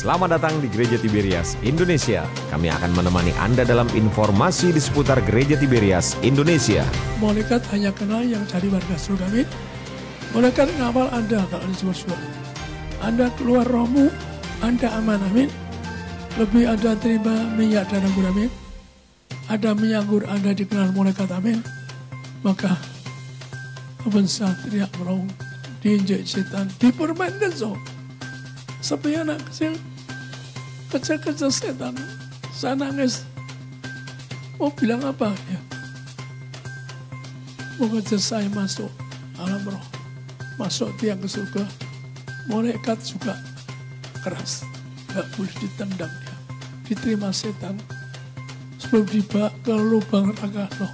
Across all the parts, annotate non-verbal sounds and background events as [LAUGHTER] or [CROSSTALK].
Selamat datang di Gereja Tiberias, Indonesia. Kami akan menemani Anda dalam informasi di seputar Gereja Tiberias, Indonesia. Malaikat hanya kenal yang cari warga surga, amin. Malaikat ngawal Anda kalau disebut surga. Anda keluar rohmu, Anda aman, amin. Lebih Anda terima minyak dan anggur, amin. Ada minyak anggur Anda dikenal malaikat, amin. Maka pembesar teriak meraung, diinjek setan, dipermainkan so. Seperti anak kecil, kecil-kecil setan, saya nangis. Mau bilang apa ya? Mengejar saya masuk alam roh, masuk tiang ke surga. Malaikat juga keras, nggak boleh ditendang dia. Diterima setan, sebelum dibawa ke lubang neraka roh.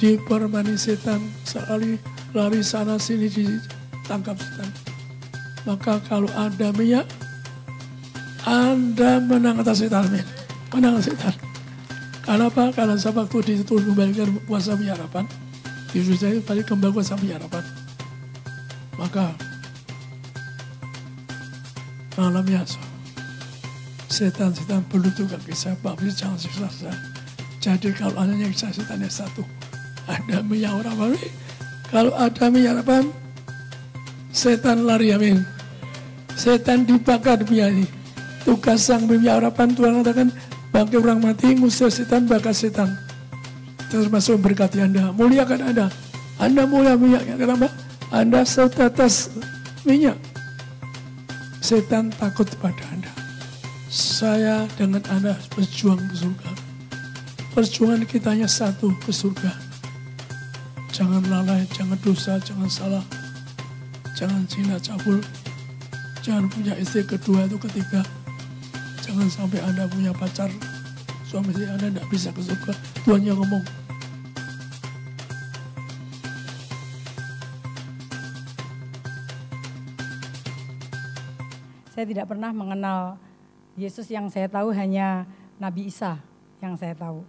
Dipermani setan, sekali lari sana sini ditangkap setan. Maka kalau ada minyak, Anda menang atas setan. Menang setan. Kenapa? Karena saya waktu di situ kembalikan kuasa harapan. Di saya balik kembali kuasa harapan. Maka malamnya so, setan-setan berlutut kaki saya, Pak Bis jangan siksa. Jadi kalau ada yang saya setannya satu, ada minyak harapan. Kalau ada minyak harapan, setan lari amin. Setan dibakar dunia ini. Tugas sang pemimpin harapan Tuhan katakan bangkit orang mati, ngusir setan, bakar setan. Termasuk berkati Anda, muliakan Anda. Anda mulia minyaknya, kenapa? Anda setetes minyak. Setan takut pada Anda. Saya dengan Anda berjuang ke surga. Perjuangan kita hanya satu ke surga. Jangan lalai, jangan dosa, jangan salah. Jangan zina, cabul, Jangan punya istri kedua atau ketiga. Jangan sampai Anda punya pacar. Suami istri Anda tidak bisa ke surga. Tuhan yang ngomong. Saya tidak pernah mengenal Yesus yang saya tahu hanya Nabi Isa yang saya tahu.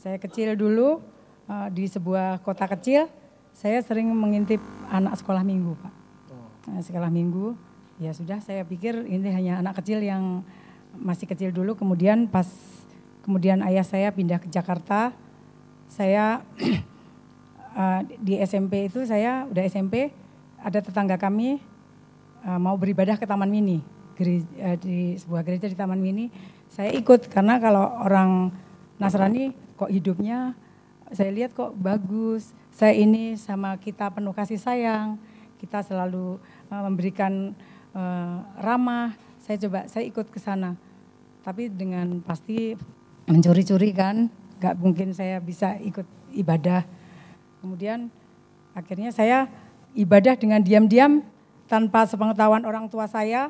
Saya kecil dulu eh, di sebuah kota kecil, saya sering mengintip anak sekolah minggu, Pak. Sekolah minggu, ya sudah saya pikir ini hanya anak kecil yang masih kecil dulu kemudian pas kemudian ayah saya pindah ke Jakarta saya uh, [CLEARS THROAT] di SMP itu saya udah SMP ada tetangga kami uh, mau beribadah ke Taman Mini gereja, uh, di sebuah gereja di Taman Mini saya ikut karena kalau orang Nasrani kok hidupnya saya lihat kok bagus saya ini sama kita penuh kasih sayang kita selalu memberikan ramah. Saya coba, saya ikut ke sana. Tapi dengan pasti mencuri-curi kan, nggak mungkin saya bisa ikut ibadah. Kemudian akhirnya saya ibadah dengan diam-diam tanpa sepengetahuan orang tua saya.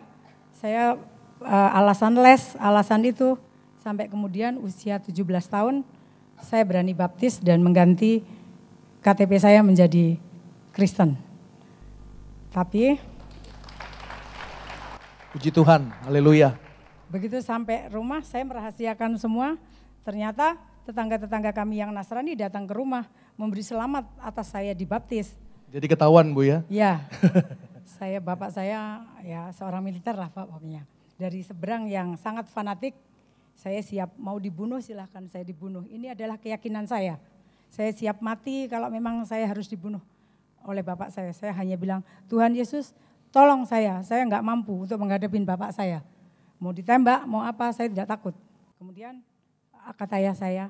Saya uh, alasan les, alasan itu sampai kemudian usia 17 tahun saya berani baptis dan mengganti KTP saya menjadi Kristen. Tapi Puji Tuhan, haleluya. Begitu sampai rumah saya merahasiakan semua, ternyata tetangga-tetangga kami yang Nasrani datang ke rumah memberi selamat atas saya dibaptis. Jadi ketahuan Bu ya? Ya, [LAUGHS] saya bapak saya ya seorang militer lah Pak pokoknya. Dari seberang yang sangat fanatik, saya siap mau dibunuh silahkan saya dibunuh. Ini adalah keyakinan saya. Saya siap mati kalau memang saya harus dibunuh oleh bapak saya. Saya hanya bilang, Tuhan Yesus tolong saya, saya nggak mampu untuk menghadapin bapak saya. Mau ditembak, mau apa, saya tidak takut. Kemudian kata ayah saya,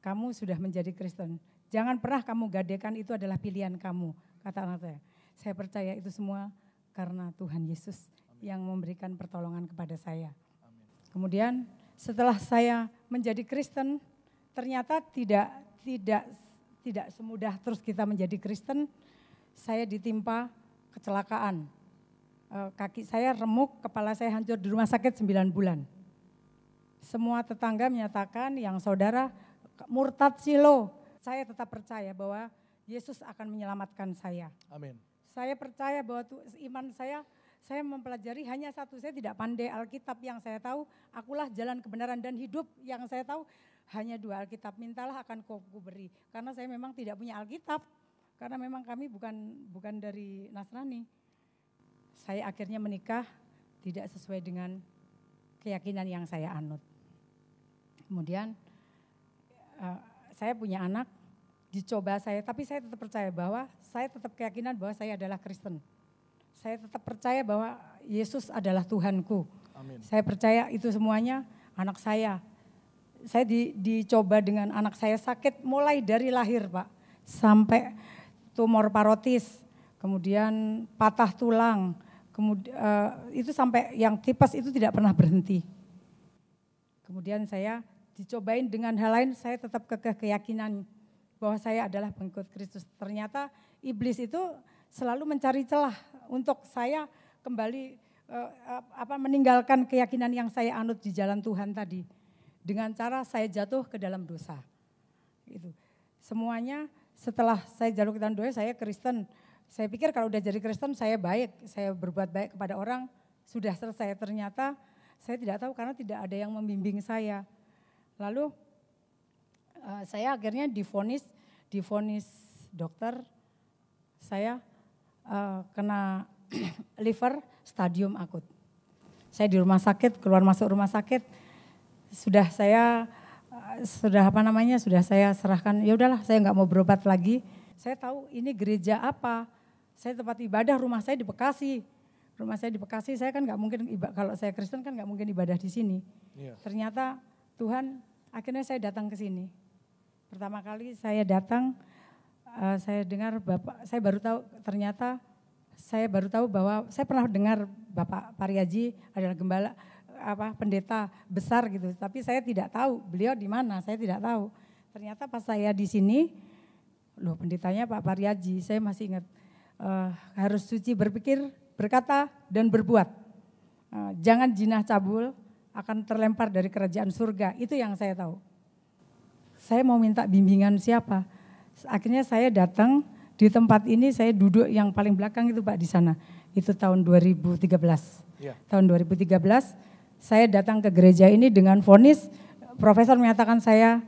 kamu sudah menjadi Kristen. Jangan pernah kamu gadekan itu adalah pilihan kamu, kata anak saya. Saya percaya itu semua karena Tuhan Yesus yang memberikan pertolongan kepada saya. Kemudian setelah saya menjadi Kristen, ternyata tidak tidak tidak semudah terus kita menjadi Kristen. Saya ditimpa kecelakaan. Kaki saya remuk, kepala saya hancur di rumah sakit 9 bulan. Semua tetangga menyatakan yang saudara murtad silo. Saya tetap percaya bahwa Yesus akan menyelamatkan saya. Amin. Saya percaya bahwa iman saya, saya mempelajari hanya satu, saya tidak pandai Alkitab yang saya tahu, akulah jalan kebenaran dan hidup yang saya tahu hanya dua Alkitab, mintalah akan kau beri. Karena saya memang tidak punya Alkitab, karena memang kami bukan bukan dari Nasrani. Saya akhirnya menikah, tidak sesuai dengan keyakinan yang saya anut. Kemudian uh, saya punya anak, dicoba saya, tapi saya tetap percaya bahwa saya tetap keyakinan bahwa saya adalah Kristen. Saya tetap percaya bahwa Yesus adalah Tuhanku. Amin. Saya percaya itu semuanya anak saya. Saya di, dicoba dengan anak saya sakit mulai dari lahir Pak. Sampai tumor parotis, kemudian patah tulang, kemudian uh, itu sampai yang tipes itu tidak pernah berhenti. Kemudian saya dicobain dengan hal lain, saya tetap kekeh keyakinan bahwa saya adalah pengikut Kristus. Ternyata iblis itu selalu mencari celah untuk saya kembali uh, apa meninggalkan keyakinan yang saya anut di jalan Tuhan tadi dengan cara saya jatuh ke dalam dosa. Itu. Semuanya setelah saya jatuh ke dalam dosa, saya Kristen. Saya pikir kalau udah jadi Kristen saya baik, saya berbuat baik kepada orang, sudah selesai. Ternyata saya tidak tahu karena tidak ada yang membimbing saya. Lalu uh, saya akhirnya difonis, difonis dokter, saya uh, kena [CLEARS THROAT] liver stadium akut. Saya di rumah sakit, keluar masuk rumah sakit, sudah saya sudah apa namanya sudah saya serahkan. Ya udahlah saya nggak mau berobat lagi. Saya tahu ini gereja apa. Saya tempat ibadah rumah saya di Bekasi. Rumah saya di Bekasi saya kan nggak mungkin kalau saya Kristen kan nggak mungkin ibadah di sini. Yeah. ternyata Tuhan akhirnya saya datang ke sini. Pertama kali saya datang, uh, saya dengar Bapak, saya baru tahu ternyata saya baru tahu bahwa saya pernah dengar Bapak Pariaji adalah gembala apa pendeta besar gitu, tapi saya tidak tahu beliau di mana, saya tidak tahu. Ternyata pas saya di sini, loh pendetanya Pak Pariaji, saya masih ingat uh, harus suci berpikir, berkata dan berbuat. Uh, jangan jinah cabul, akan terlempar dari kerajaan surga. Itu yang saya tahu. Saya mau minta bimbingan siapa? Akhirnya saya datang di tempat ini saya duduk yang paling belakang itu Pak di sana. Itu tahun 2013. Ya. Tahun 2013 saya datang ke gereja ini dengan vonis profesor menyatakan saya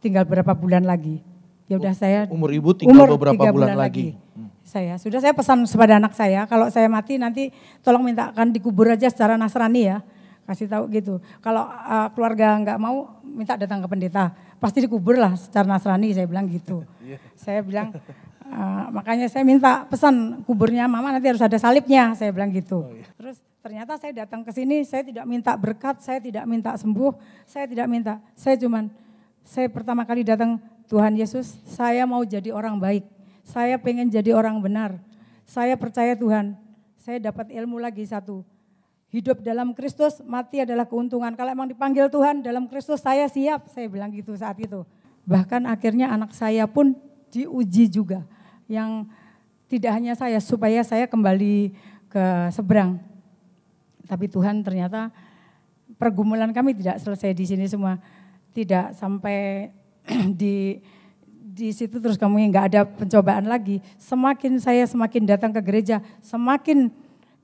tinggal berapa bulan lagi. Ya udah saya umur ibu tinggal umur beberapa bulan, bulan lagi. lagi. Hmm. Saya sudah saya pesan kepada anak saya kalau saya mati nanti tolong mintakan dikubur aja secara Nasrani ya kasih tahu gitu. Kalau uh, keluarga nggak mau minta datang ke pendeta, pasti dikubur lah secara Nasrani saya bilang gitu. yeah. Saya bilang uh, makanya saya minta pesan kuburnya mama nanti harus ada salibnya, saya bilang gitu. Oh, yeah. Terus ternyata saya datang ke sini, saya tidak minta berkat, saya tidak minta sembuh, saya tidak minta, saya cuman saya pertama kali datang Tuhan Yesus, saya mau jadi orang baik. Saya pengen jadi orang benar. Saya percaya Tuhan. Saya dapat ilmu lagi satu Hidup dalam Kristus, mati adalah keuntungan. Kalau emang dipanggil Tuhan dalam Kristus, saya siap. Saya bilang gitu saat itu. Bahkan akhirnya anak saya pun diuji juga. Yang tidak hanya saya, supaya saya kembali ke seberang. Tapi Tuhan ternyata pergumulan kami tidak selesai di sini semua. Tidak sampai [CLEARS THROAT] di di situ terus kamu nggak ada pencobaan lagi. Semakin saya semakin datang ke gereja, semakin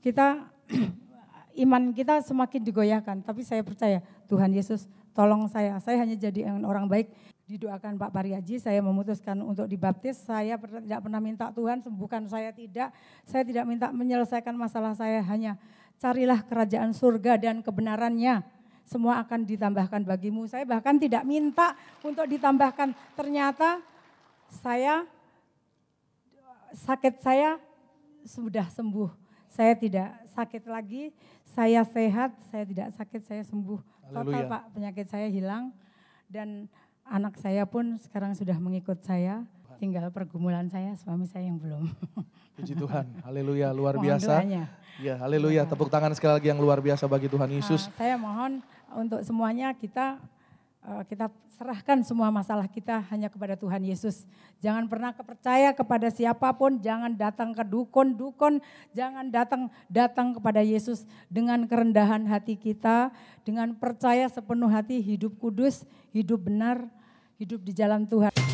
kita [CLEARS THROAT] iman kita semakin digoyahkan. Tapi saya percaya Tuhan Yesus tolong saya. Saya hanya jadi orang baik. Didoakan Pak Pariaji, saya memutuskan untuk dibaptis. Saya tidak pernah minta Tuhan sembuhkan saya tidak. Saya tidak minta menyelesaikan masalah saya hanya carilah kerajaan surga dan kebenarannya. Semua akan ditambahkan bagimu. Saya bahkan tidak minta untuk ditambahkan. Ternyata saya sakit saya sudah sembuh. Saya tidak sakit lagi, saya sehat, saya tidak sakit, saya sembuh. Total Pak, penyakit saya hilang dan anak saya pun sekarang sudah mengikut saya. Tinggal pergumulan saya, suami saya yang belum. [LAUGHS] Puji Tuhan, haleluya, luar biasa. Ya, haleluya, ya. tepuk tangan sekali lagi yang luar biasa bagi Tuhan Yesus. Uh, saya mohon untuk semuanya kita uh, kita serahkan semua masalah kita hanya kepada Tuhan Yesus. Jangan pernah percaya kepada siapa pun, jangan datang ke dukun-dukun, jangan datang datang kepada Yesus dengan kerendahan hati kita, dengan percaya sepenuh hati hidup kudus, hidup benar, hidup di jalan Tuhan.